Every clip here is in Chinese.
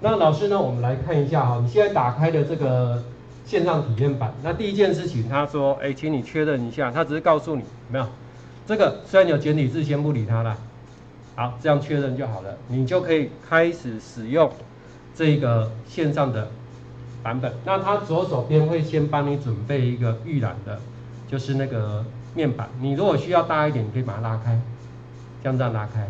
那老师呢，我们来看一下哈，你现在打开的这个线上体验版，那第一件事情，他说，哎，请你确认一下，他只是告诉你，没有？这个虽然有简体字，先不理他了。好，这样确认就好了，你就可以开始使用这个线上的版本。那它左手边会先帮你准备一个预览的，就是那个面板。你如果需要大一点，你可以把它拉开，这样这样拉开。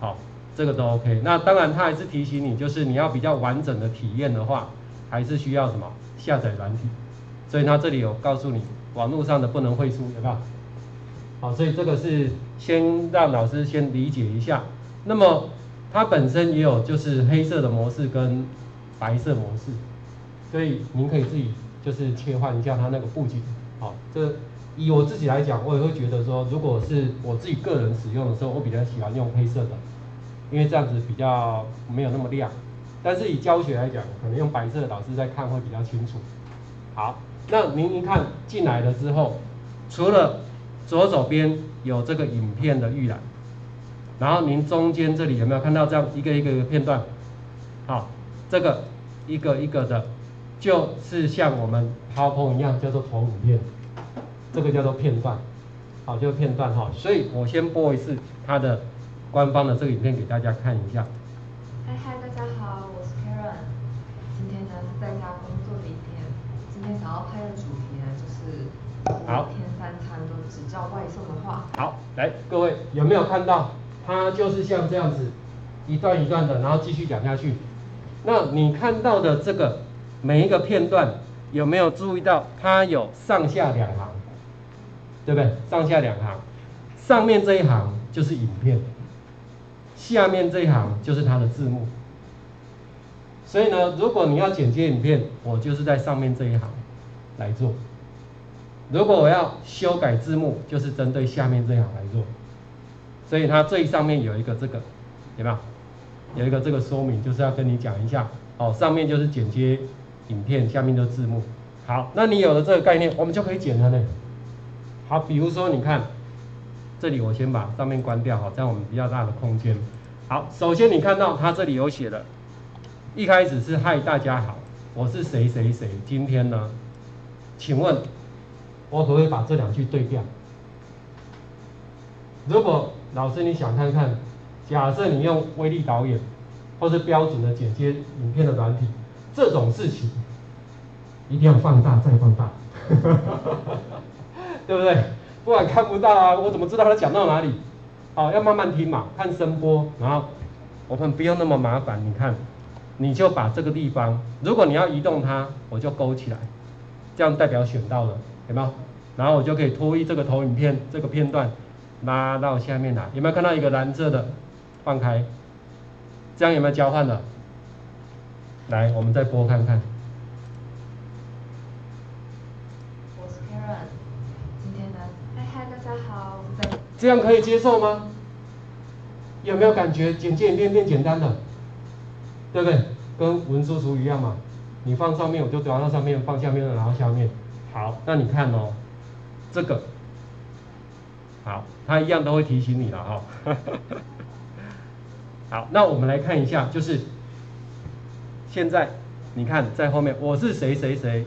好，这个都 OK。那当然，它还是提醒你，就是你要比较完整的体验的话，还是需要什么下载软体。所以它这里有告诉你，网络上的不能汇出，有没有？好，所以这个是先让老师先理解一下。那么它本身也有就是黑色的模式跟白色模式，所以您可以自己就是切换一下它那个布景。好，这以我自己来讲，我也会觉得说，如果是我自己个人使用的时候，我比较喜欢用黑色的，因为这样子比较没有那么亮。但是以教学来讲，可能用白色的导师在看会比较清楚。好，那您一看进来了之后，除了左手边有这个影片的预览，然后您中间这里有没有看到这样一个一个一个片段？好，这个一个一个的，就是像我们 PowerPoint 一样叫做投影片，这个叫做片段，好，就片段哈。所以我先播一次它的官方的这个影片给大家看一下。嗨嗨，大家好，我是 Karen，今天呢是在家工作的一天，今天想要拍的主题呢就是。好，天三餐都只叫外送的话，好，来各位有没有看到？它就是像这样子一段一段的，然后继续讲下去。那你看到的这个每一个片段，有没有注意到它有上下两行？对不对？上下两行，上面这一行就是影片，下面这一行就是它的字幕。所以呢，如果你要剪接影片，我就是在上面这一行来做。如果我要修改字幕，就是针对下面这一行来做，所以它最上面有一个这个，有没有？有一个这个说明，就是要跟你讲一下，哦，上面就是剪接影片，下面就字幕。好，那你有了这个概念，我们就可以剪了呢。好，比如说你看，这里我先把上面关掉，好，这样我们比较大的空间。好，首先你看到它这里有写的，一开始是嗨大家好，我是谁谁谁，今天呢，请问。我可不可以把这两句对调？如果老师你想看看，假设你用威力导演或是标准的剪接影片的软体，这种事情一定要放大再放大，对不对？不然看不到啊，我怎么知道他讲到哪里？好，要慢慢听嘛，看声波，然后我们不用那么麻烦。你看，你就把这个地方，如果你要移动它，我就勾起来，这样代表选到了。有没有？然后我就可以拖移这个投影片这个片段，拉到下面来。有没有看到一个蓝色的？放开，这样有没有交换的？来，我们再播看看。我是 Karen，今天呢，嗨嗨，大家好，我在。这样可以接受吗？有没有感觉简介变变简单了？对不对？跟文书图一样嘛。你放上面，我就转到上面；放下面，然后下面。好，那你看哦，这个好，它一样都会提醒你了哈。好，那我们来看一下，就是现在你看在后面，我是谁谁谁，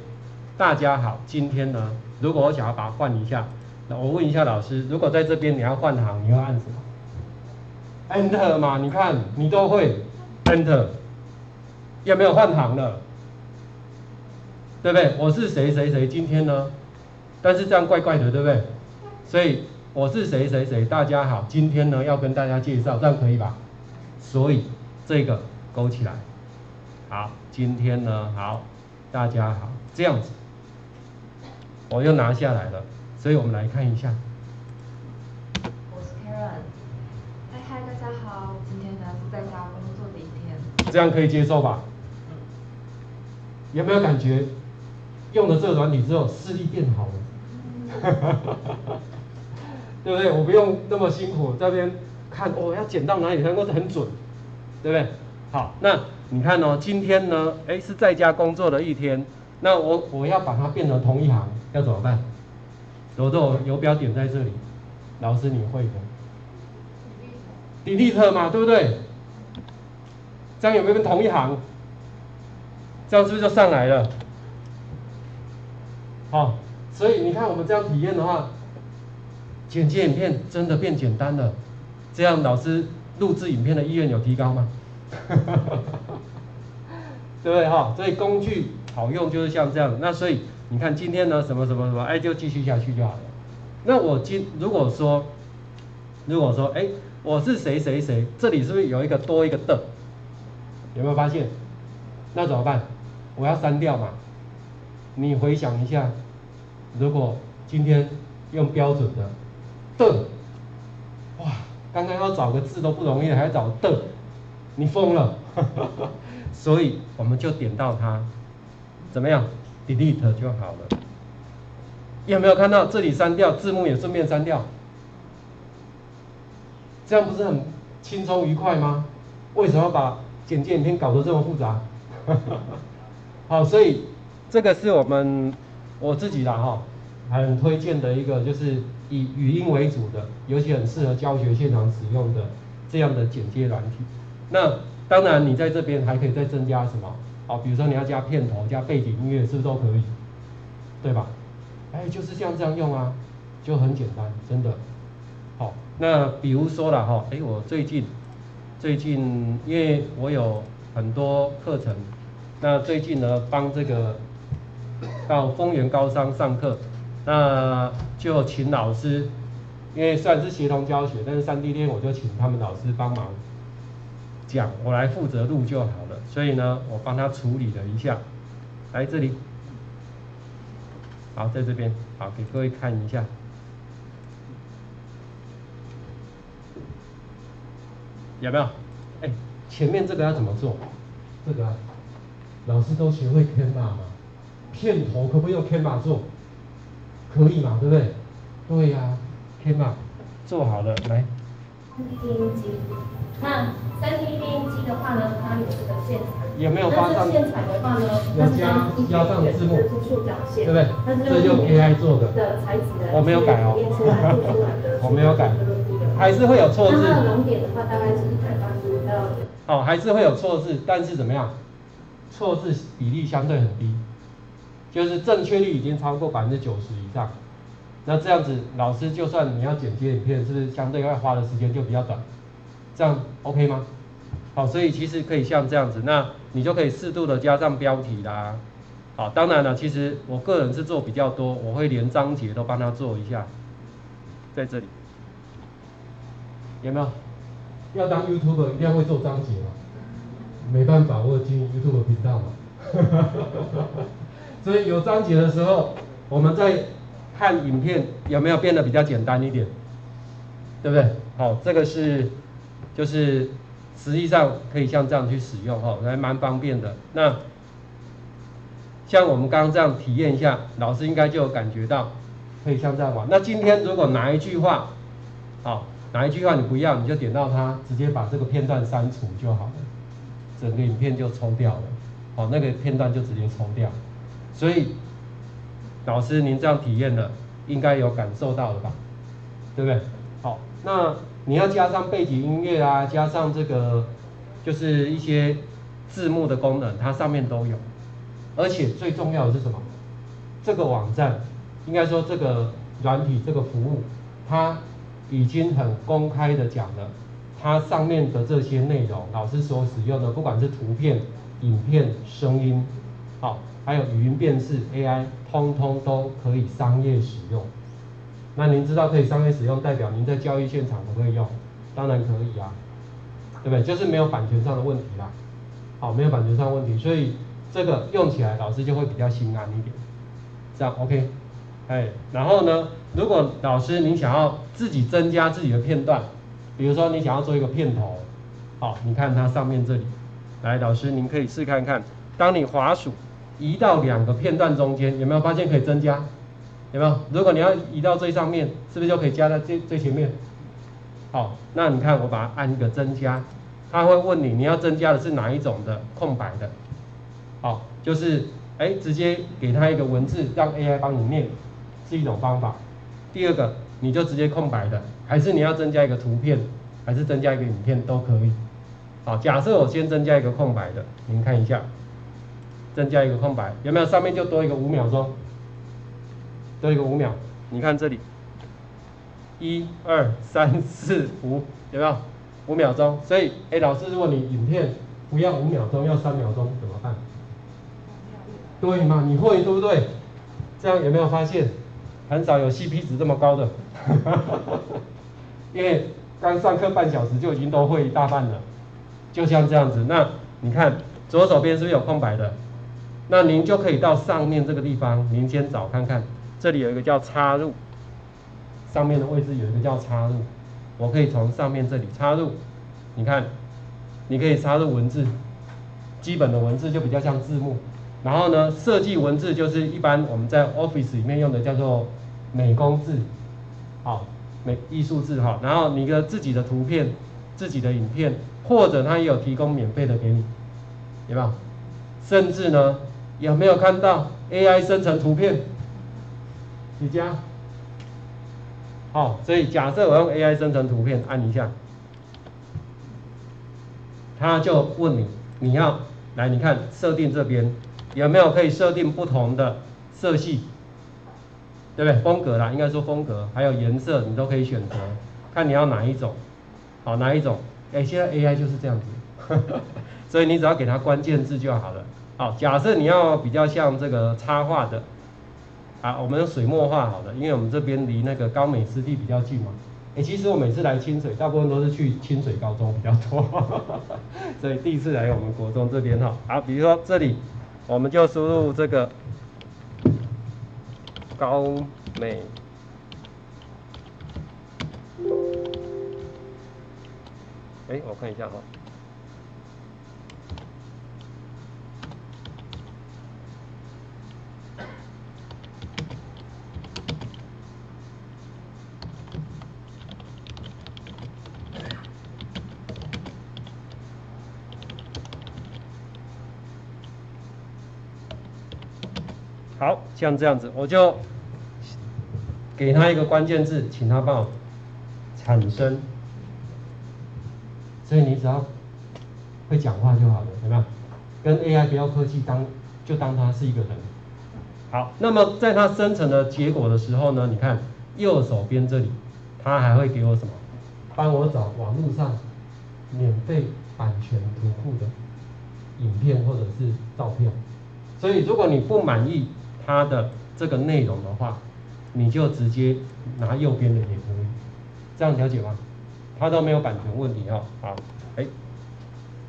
大家好，今天呢，如果我想要把它换一下，我问一下老师，如果在这边你要换行，你要按什么？Enter 嘛，你看你都会 Enter，有没有换行了？对不对？我是谁谁谁？今天呢？但是这样怪怪的，对不对？所以我是谁谁谁？大家好，今天呢要跟大家介绍，这样可以吧？所以这个勾起来。好，今天呢好，大家好，这样子，我又拿下来了。所以我们来看一下。我是 Karen。嗨嗨，大家好，今天呢是在家工作的一天。这样可以接受吧？有没有感觉？用了这个软体之后，视力变好了，对不对？我不用那么辛苦这边看，哦，要剪到哪里，能够是很准，对不对？好，那你看哦，今天呢，哎，是在家工作的一天，那我我要把它变成同一行，要怎么办？我都有游标点在这里，老师你会的，delete 嘛，对不对？这样有没有跟同一行？这样是不是就上来了？好，所以你看我们这样体验的话，剪接影片真的变简单了。这样老师录制影片的意愿有提高吗？对不对哈？所以工具好用就是像这样。那所以你看今天呢什么什么什么，哎就继续下去就好了。那我今如果说如果说哎我是谁谁谁，这里是不是有一个多一个的？有没有发现？那怎么办？我要删掉嘛？你回想一下，如果今天用标准的的，哇，刚刚要找个字都不容易，还要找的，你疯了。所以我们就点到它，怎么样？delete 就好了。有没有看到这里删掉字幕也顺便删掉？这样不是很轻松愉快吗？为什么把简介影片搞得这么复杂？好，所以这个是我们我自己的哈，很推荐的一个，就是以语音为主的，尤其很适合教学现场使用的这样的剪接软体。那当然，你在这边还可以再增加什么？好，比如说你要加片头、加背景音乐，是不是都可以？对吧？哎，就是像这样用啊，就很简单，真的。好，那比如说了哈，哎，我最近最近因为我有很多课程，那最近呢帮这个到丰源高商上课，那就请老师，因为虽然是协同教学，但是三 D 天我就请他们老师帮忙。讲，我来负责录就好了。所以呢，我帮他处理了一下，来这里，好，在这边，好，给各位看一下，有没有？哎，前面这个要怎么做？这个老师都学会 Canva 吗？片头可不可以用 Canva 做？可以嘛？对不对？对呀，Canva 做好了，来。那三 D 电影机的话呢，它有这个线材，有没有发上？线材的话呢，要加加上字幕，对不对？这用 AI 做的材质的，我没有改哦，我没有改，还是会有错字。它的熔点的话，大概是一百八十到。哦，还是会有错字，但是怎么样？错字比例相对很低，就是正确率已经超过百分之九十以上。那这样子，老师就算你要剪接影片，是不是相对要花的时间就比较短？这样 OK 吗？好，所以其实可以像这样子，那你就可以适度的加上标题啦。好，当然了，其实我个人是做比较多，我会连章节都帮他做一下，在这里有没有？要当 YouTube 一定要会做章节嘛？没办法，我经营 YouTube 频道嘛。所以有章节的时候，我们在看影片有没有变得比较简单一点？对不对？好，这个是。就是实际上可以像这样去使用哈，还蛮方便的。那像我们刚刚这样体验一下，老师应该就有感觉到可以像这样玩。那今天如果哪一句话，好，哪一句话你不要，你就点到它，直接把这个片段删除就好了，整个影片就抽掉了。好，那个片段就直接抽掉。所以老师您这样体验了，应该有感受到了吧？对不对？好，那。你要加上背景音乐啊，加上这个就是一些字幕的功能，它上面都有。而且最重要的是什么？这个网站应该说这个软体这个服务，它已经很公开的讲了，它上面的这些内容，老师所使用的，不管是图片、影片、声音，好，还有语音辨识 AI，通通都可以商业使用。那您知道可以商业使用，代表您在交易现场可不可以用？当然可以啊，对不对？就是没有版权上的问题啦。好，没有版权上的问题，所以这个用起来老师就会比较心安一点。这样 OK？哎，然后呢，如果老师您想要自己增加自己的片段，比如说你想要做一个片头，好，你看它上面这里，来，老师您可以试看看，当你滑鼠移到两个片段中间，有没有发现可以增加？有没有？如果你要移到最上面，是不是就可以加在最最前面？好，那你看我把它按一个增加，它会问你你要增加的是哪一种的空白的？好，就是哎直接给它一个文字让 AI 帮你念，是一种方法。第二个，你就直接空白的，还是你要增加一个图片，还是增加一个影片都可以。好，假设我先增加一个空白的，您看一下，增加一个空白，有没有？上面就多一个五秒钟，多一个五秒。你看这里，一二三四五，有没有？五秒钟。所以，哎，老师，如果你影片不要五秒钟，要三秒钟，怎么办？对嘛？你会对不对？这样有没有发现，很少有 CP 值这么高的？因为刚上课半小时就已经都会一大半了。就像这样子，那你看左手边是不是有空白的？那您就可以到上面这个地方，您先找看看，这里有一个叫插入，上面的位置有一个叫插入，我可以从上面这里插入，你看，你可以插入文字，基本的文字就比较像字幕。然后呢，设计文字就是一般我们在 Office 里面用的叫做美工字，好，美艺术字哈。然后你的自己的图片、自己的影片，或者他也有提供免费的给你，有没有？甚至呢，有没有看到 AI 生成图片？你家？好，所以假设我用 AI 生成图片，按一下，他就问你，你要来，你看设定这边。有没有可以设定不同的色系，对不对？风格啦，应该说风格，还有颜色，你都可以选择，看你要哪一种，好哪一种？哎，现在 AI 就是这样子，所以你只要给它关键字就好了。好，假设你要比较像这个插画的，啊，我们用水墨画好的，因为我们这边离那个高美湿地比较近嘛。哎，其实我每次来清水，大部分都是去清水高中比较多，所以第一次来我们国中这边哈。好，比如说这里。我们就输入这个高美，哎，我看一下哈。像这样子，我就给他一个关键字，请他帮我产生。所以你只要会讲话就好了，有没有？跟 AI 不要客气，当就当他是一个人。好，那么在它生成的结果的时候呢，你看右手边这里，它还会给我什么？帮我找网络上免费版权图库的影片或者是照片。所以如果你不满意，它的这个内容的话，你就直接拿右边的也可以，这样了解吗？它都没有版权问题哦。好，哎，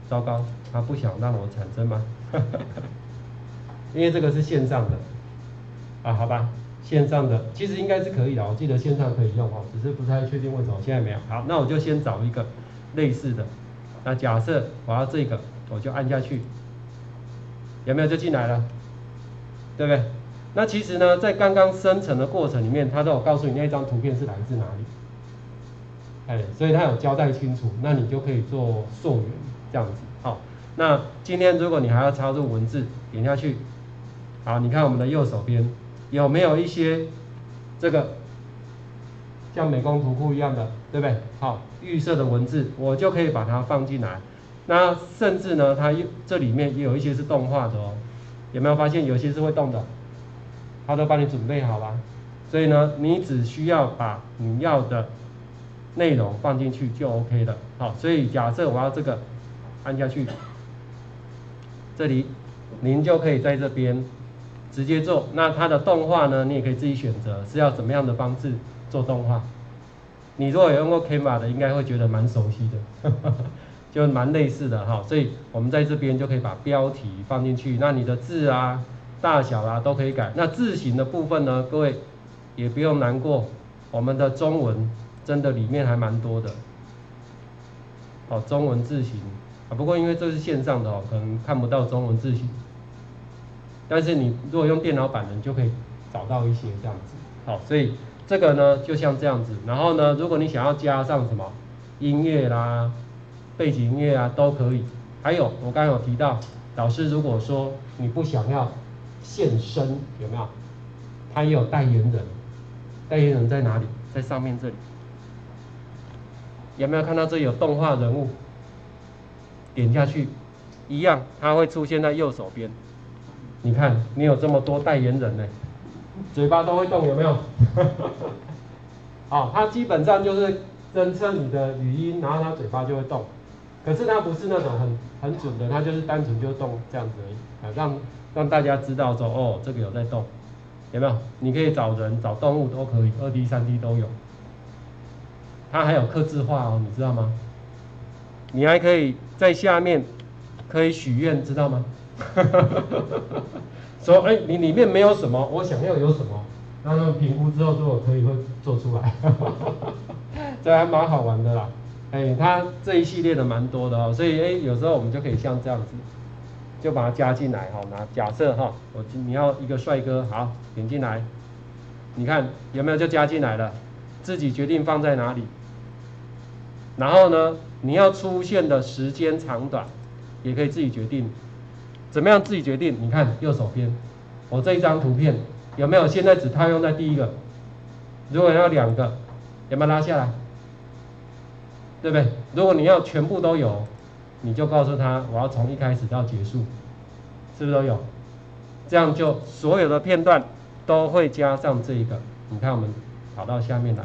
糟糕，它不想让我产生吗？因为这个是线上的，啊，好吧，线上的其实应该是可以的，我记得线上可以用哦，只是不太确定为什么现在没有。好，那我就先找一个类似的，那假设我要这个，我就按下去，有没有就进来了？对不对？那其实呢，在刚刚生成的过程里面，它都有告诉你那张图片是来自哪里，哎，所以它有交代清楚，那你就可以做溯源这样子。好，那今天如果你还要插入文字，点下去，好，你看我们的右手边有没有一些这个像美工图库一样的，对不对？好，预设的文字，我就可以把它放进来。那甚至呢，它又这里面也有一些是动画的哦，有没有发现有些是会动的？他都帮你准备好了，所以呢，你只需要把你要的内容放进去就 OK 了。好，所以假设我要这个按下去，这里您就可以在这边直接做。那它的动画呢，你也可以自己选择是要怎么样的方式做动画。你如果有用过 Canva 的，应该会觉得蛮熟悉的，就蛮类似的哈。所以我们在这边就可以把标题放进去，那你的字啊。大小啊都可以改。那字形的部分呢，各位也不用难过，我们的中文真的里面还蛮多的。好，中文字形啊，不过因为这是线上的哦，可能看不到中文字形。但是你如果用电脑版的，你就可以找到一些这样子。好，所以这个呢就像这样子。然后呢，如果你想要加上什么音乐啦、背景音乐啊都可以。还有我刚刚有提到，老师如果说你不想要。现身有没有？他也有代言人，代言人在哪里？在上面这里。有没有看到这有动画人物？点下去，一样，它会出现在右手边。你看，你有这么多代言人呢，嘴巴都会动，有没有？好，它基本上就是侦测你的语音，然后它嘴巴就会动。可是它不是那种很很准的，它就是单纯就动这样子而已啊，让让大家知道说，哦，这个有在动，有没有？你可以找人、找动物都可以，二 D、三 D 都有。它还有刻字化哦，你知道吗？你还可以在下面可以许愿，知道吗？说，哎，你里面没有什么，我想要有什么，让他们评估之后，如果可以会做出来，这还蛮好玩的啦。哎，它这一系列的蛮多的哦，所以哎，有时候我们就可以像这样子，就把它加进来哈。拿假设哈，我你要一个帅哥，好，点进来，你看有没有就加进来了，自己决定放在哪里。然后呢，你要出现的时间长短，也可以自己决定。怎么样自己决定？你看右手边，我这一张图片有没有现在只套用在第一个？如果要两个，有没有拉下来？对不对？如果你要全部都有，你就告诉他我要从一开始到结束，是不是都有？这样就所有的片段都会加上这一个。你看我们跑到下面来。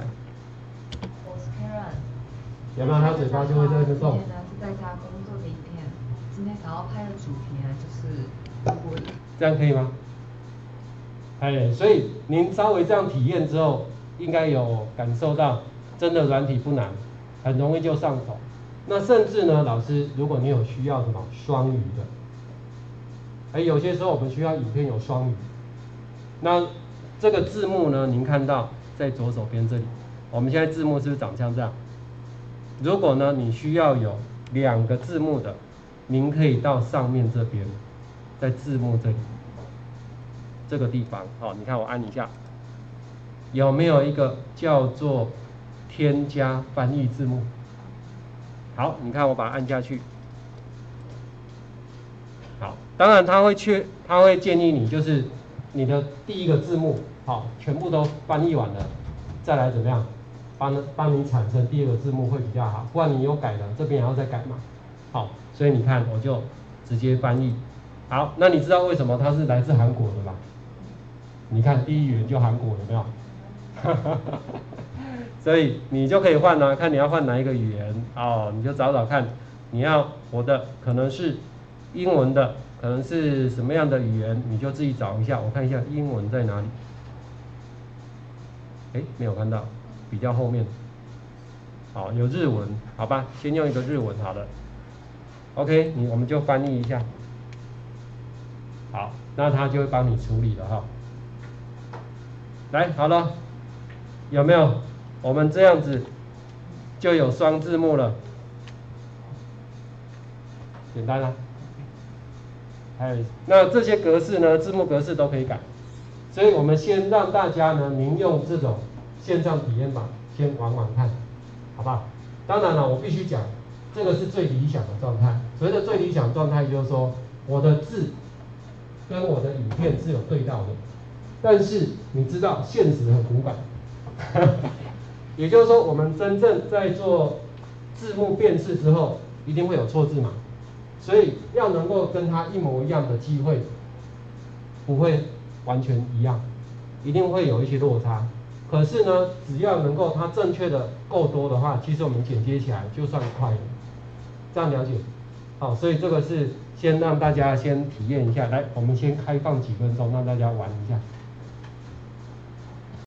有没有他嘴巴就会在这动？今天呢是在家工作的一天，今天想要拍的主题呢就是这样可以吗？哎，所以您稍微这样体验之后，应该有感受到，真的软体不难，很容易就上手。那甚至呢，老师，如果你有需要什么双语的，哎，有些时候我们需要影片有双语，那这个字幕呢，您看到在左手边这里，我们现在字幕是不是长像这样？如果呢，你需要有两个字幕的，您可以到上面这边，在字幕这里这个地方，好，你看我按一下，有没有一个叫做添加翻译字幕？好，你看我把它按下去，好，当然他会确，他会建议你就是你的第一个字幕，好，全部都翻译完了，再来怎么样？帮帮你产生第二个字幕会比较好，不然你有改了，这边还要再改嘛。好，所以你看我就直接翻译。好，那你知道为什么它是来自韩国的吗？你看第一语言就韩国有没有？所以你就可以换啊，看你要换哪一个语言哦，你就找找看，你要我的可能是英文的，可能是什么样的语言，你就自己找一下。我看一下英文在哪里？哎，没有看到。比较后面，好有日文，好吧，先用一个日文好了，OK，你我们就翻译一下，好，那他就会帮你处理了哈。来，好了，有没有？我们这样子就有双字幕了，简单啦。哎，那这些格式呢？字幕格式都可以改，所以我们先让大家呢，您用这种。线上体验版先玩玩看，好不好？当然了，我必须讲，这个是最理想的状态。所谓的最理想状态，就是说我的字跟我的影片是有对到的。但是你知道，现实很古板，也就是说，我们真正在做字幕辨识之后，一定会有错字嘛。所以要能够跟它一模一样的机会，不会完全一样，一定会有一些落差。可是呢，只要能够它正确的够多的话，其实我们剪接起来就算快了。这样了解？好，所以这个是先让大家先体验一下。来，我们先开放几分钟，让大家玩一下。